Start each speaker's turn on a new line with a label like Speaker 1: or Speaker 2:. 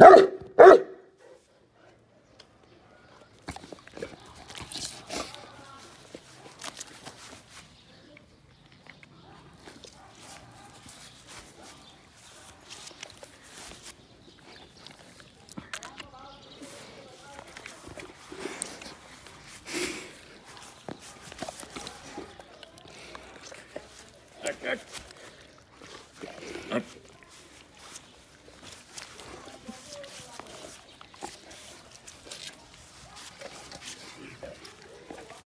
Speaker 1: Good.